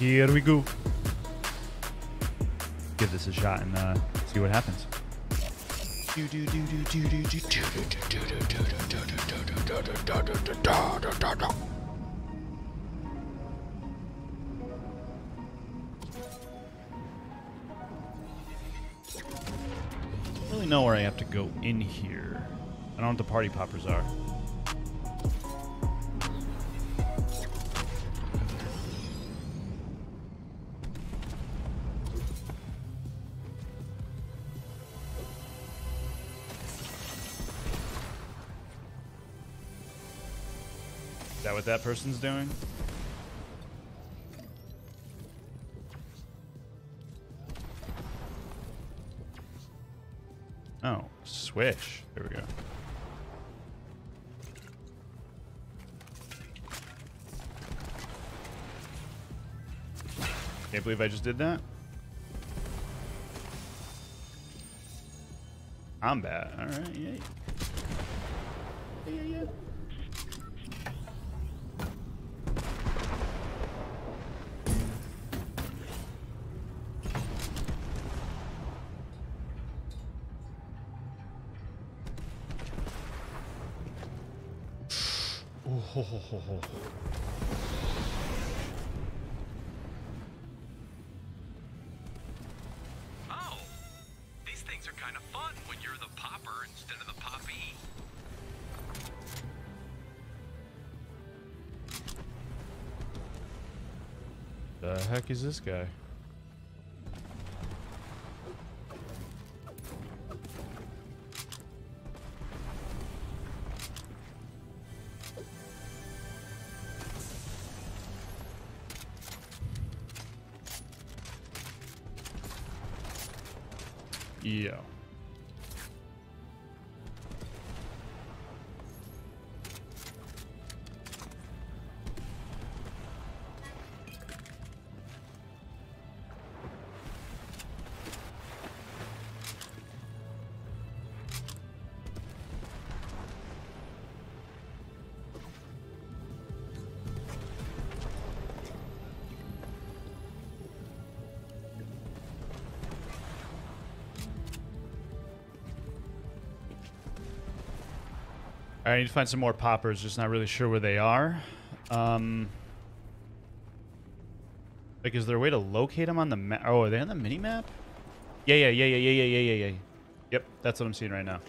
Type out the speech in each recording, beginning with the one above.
Here we go. Give this a shot and uh, see what happens. Really know where I have to go in here. I don't know what the party poppers are. Is that what that person's doing? Oh, swish. There we go. Can't believe I just did that. Combat. All right. Yeah. Yeah, yeah, ho, ho, ho, ho. Oh, these things are kind of fun when you're the popper instead of the poppy. The heck is this guy? Yo. I need to find some more poppers. Just not really sure where they are. Um, like, is there a way to locate them on the map? Oh, are they on the mini map? Yeah, yeah, yeah, yeah, yeah, yeah, yeah, yeah, yeah. Yep, that's what I'm seeing right now.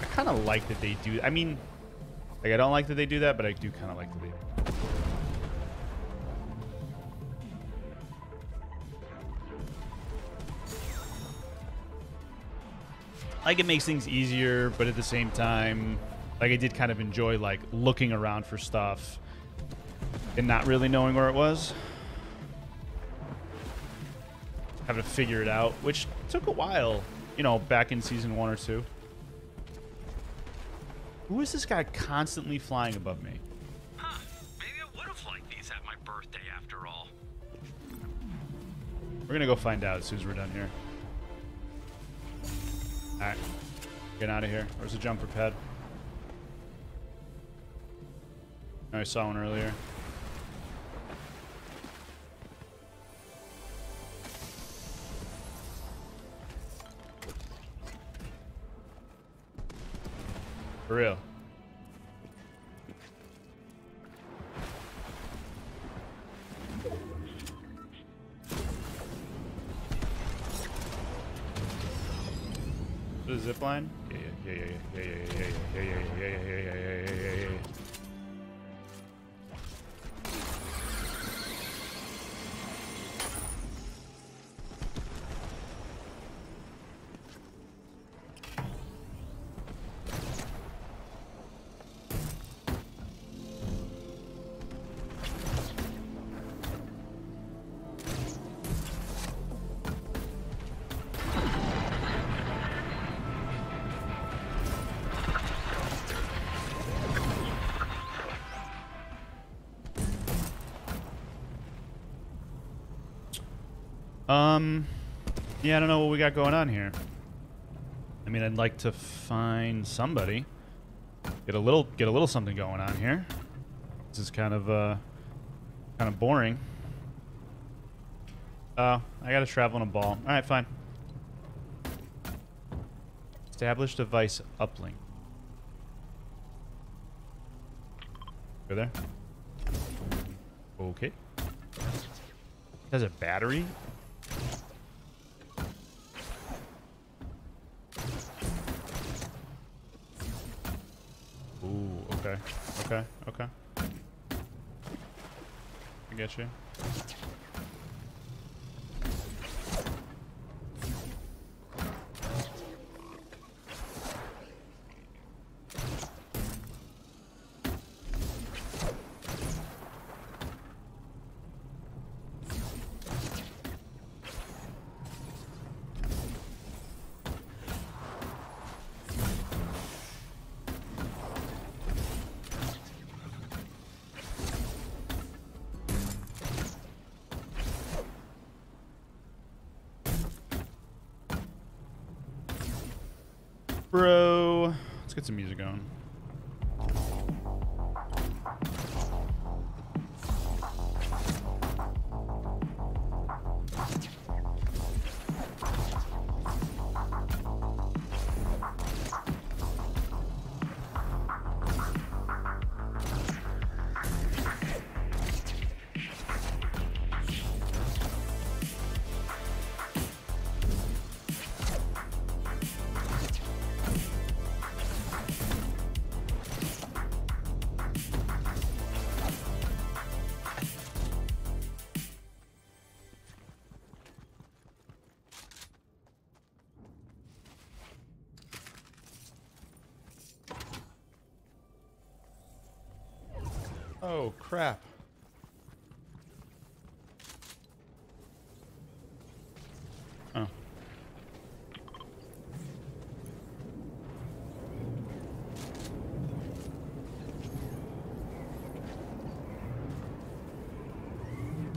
I kind of like that they do. I mean, like, I don't like that they do that, but I do kind of like that they. Like, it makes things easier, but at the same time, like, I did kind of enjoy, like, looking around for stuff and not really knowing where it was. Having to figure it out, which took a while, you know, back in season one or two. Who is this guy constantly flying above me? Huh, maybe I would have liked these at my birthday after all. We're gonna go find out as soon as we're done here. Alright. Get out of here. Where's the jumper pad? Oh, I saw one earlier. For real. The zip line? Yeah, yeah, yeah, yeah, yeah, yeah, yeah, yeah, yeah, yeah, yeah, yeah, yeah, yeah, yeah. Um, yeah, I don't know what we got going on here. I mean, I'd like to find somebody, get a little, get a little something going on here. This is kind of, uh, kind of boring. Oh, I gotta travel in a ball. Alright, fine. Establish device uplink. Go there. Okay. It has a battery? Okay. Okay, okay. I get you. Bro, let's get some music going. Oh, crap. Oh.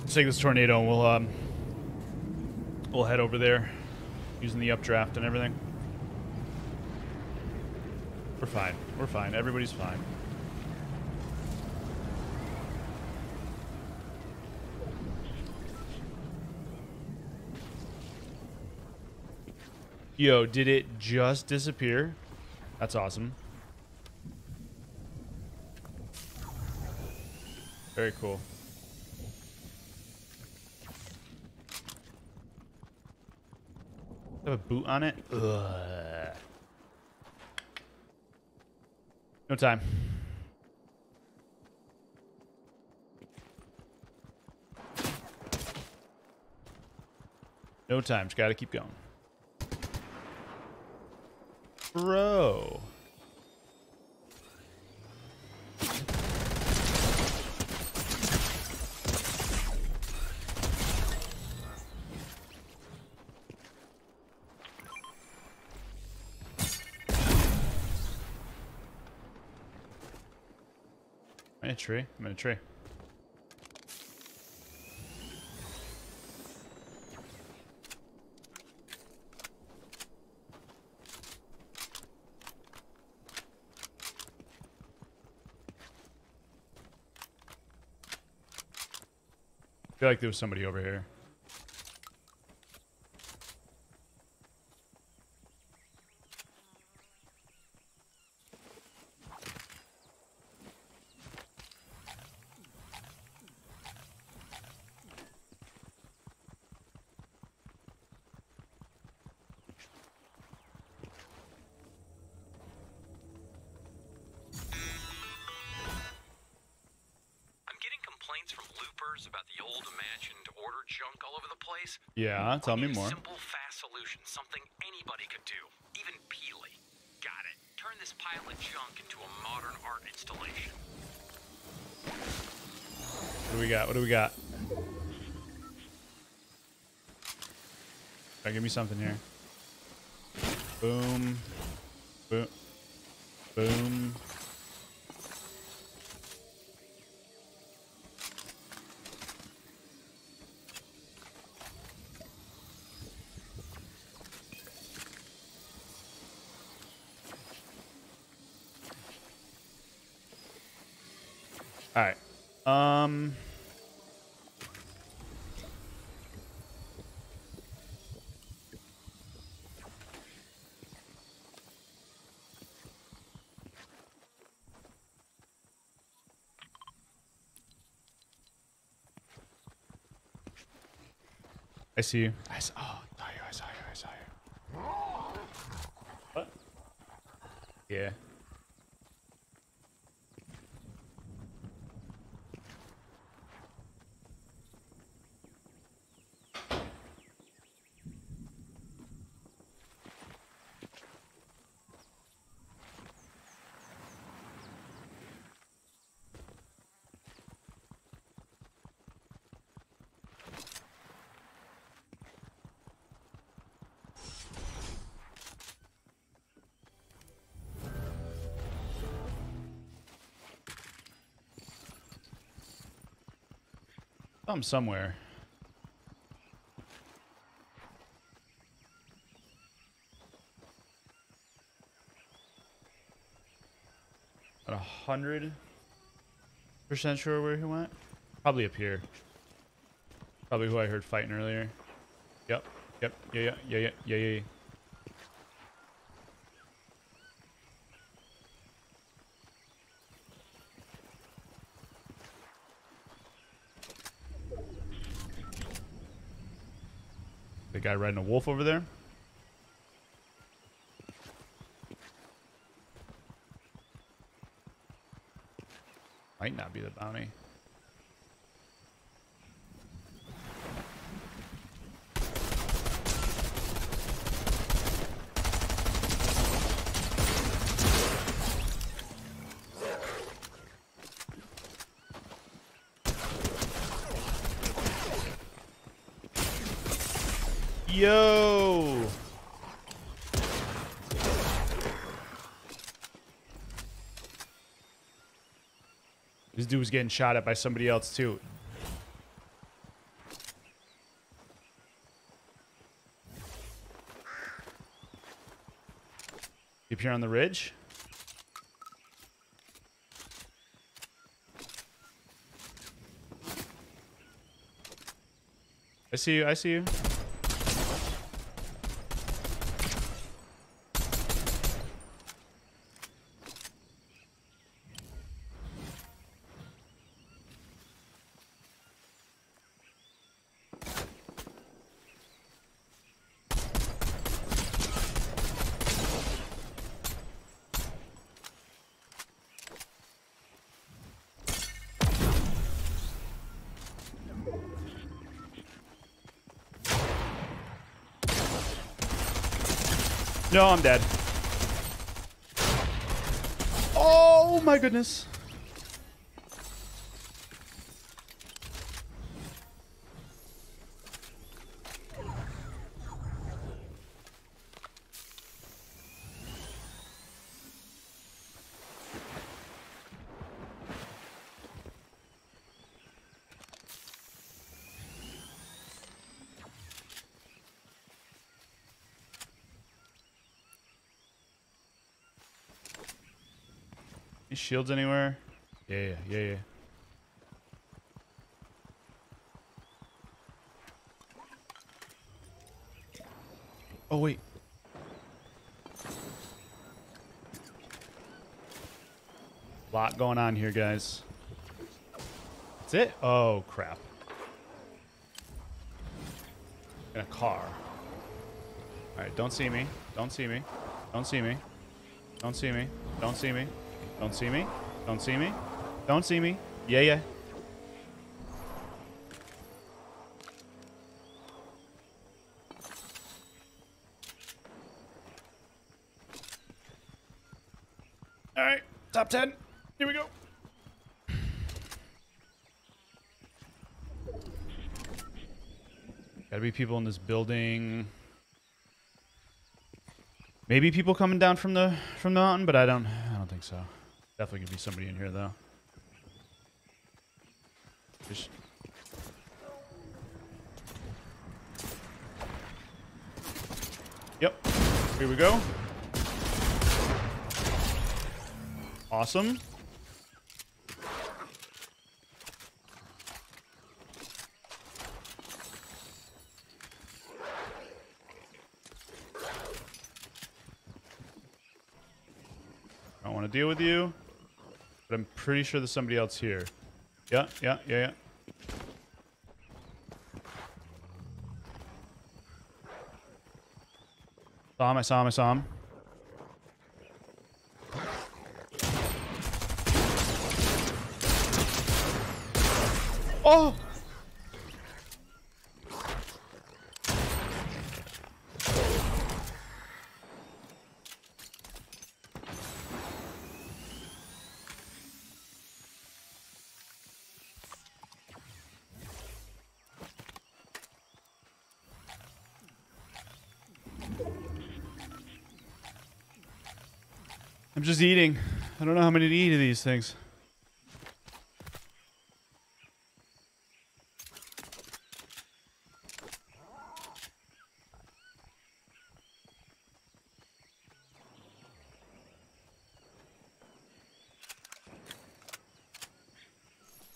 Let's take this tornado and we'll um we'll head over there using the updraft and everything. We're fine. We're fine. Everybody's fine. Yo, did it just disappear? That's awesome. Very cool. Have a boot on it? Ugh. No time. No time. Just gotta keep going. Bro. I'm in a tree. I'm in a tree. Feel like there was somebody over here. Complaints from loopers about the old imagined order junk all over the place. Yeah, tell me more. Simple, fast solution. Something anybody could do. Even Peely. Got it. Turn this pile of junk into a modern art installation. What do we got? What do we got? Right, give me something here. Boom. Boom. Boom. All right. Um. I see you. I saw, oh, I saw you. I saw you. I saw you. What? Yeah. Some somewhere. At a hundred percent sure where he went. Probably up here. Probably who I heard fighting earlier. Yep. Yep. Yeah. Yeah. Yeah. Yeah. Yeah. Yeah. The guy riding a wolf over there. Might not be the bounty. Yo! This dude was getting shot at by somebody else too. Up here on the ridge. I see you. I see you. No, I'm dead. Oh my goodness. Shields anywhere? Yeah, yeah, yeah, yeah. Oh, wait. Lot going on here, guys. That's it? Oh, crap. In a car. Alright, don't see me. Don't see me. Don't see me. Don't see me. Don't see me. Don't see me. Don't see me. Don't see me. Yeah, yeah. All right, top 10. Here we go. Gotta be people in this building. Maybe people coming down from the from the mountain, but I don't I don't think so. Definitely could be somebody in here though. Just Yep. Here we go. Awesome. I don't want to deal with you. But I'm pretty sure there's somebody else here. Yeah, yeah, yeah, yeah. Saw him, I saw him, I saw him. Oh! Just eating. I don't know how many to eat of these things.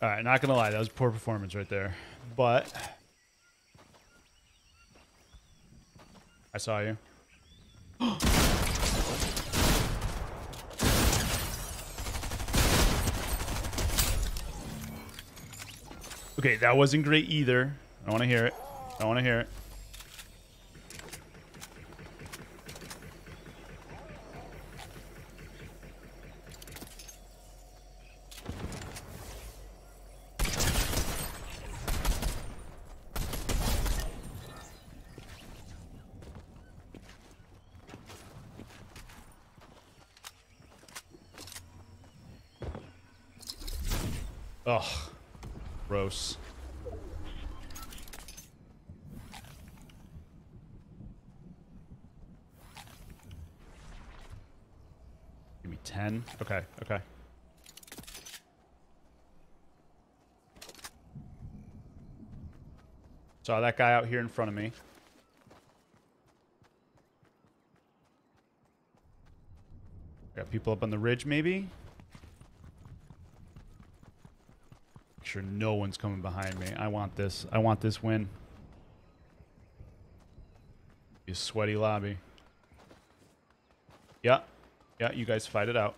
All right, not gonna lie, that was poor performance right there. But I saw you. Okay, that wasn't great either. I want to hear it. I want to hear it. Ugh. Gross. Give me 10. Okay, okay. Saw that guy out here in front of me. Got people up on the ridge, maybe? Make sure no one's coming behind me. I want this. I want this win. You sweaty lobby. Yeah. Yeah, you guys fight it out.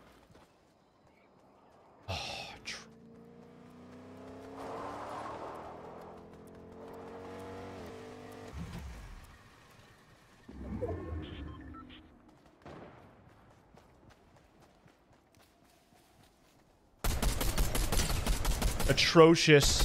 Atrocious.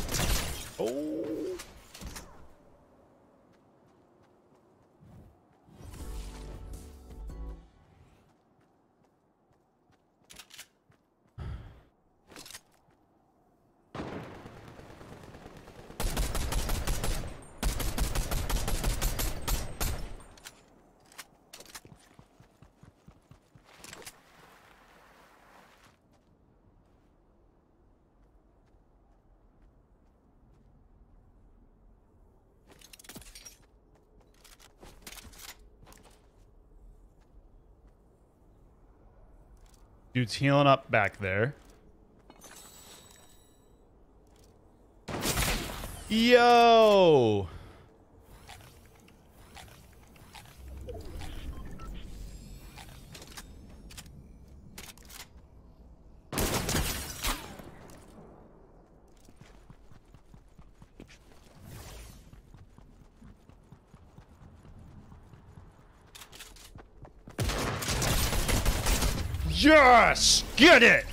Dude's healing up back there. Yo! Yes! Get it!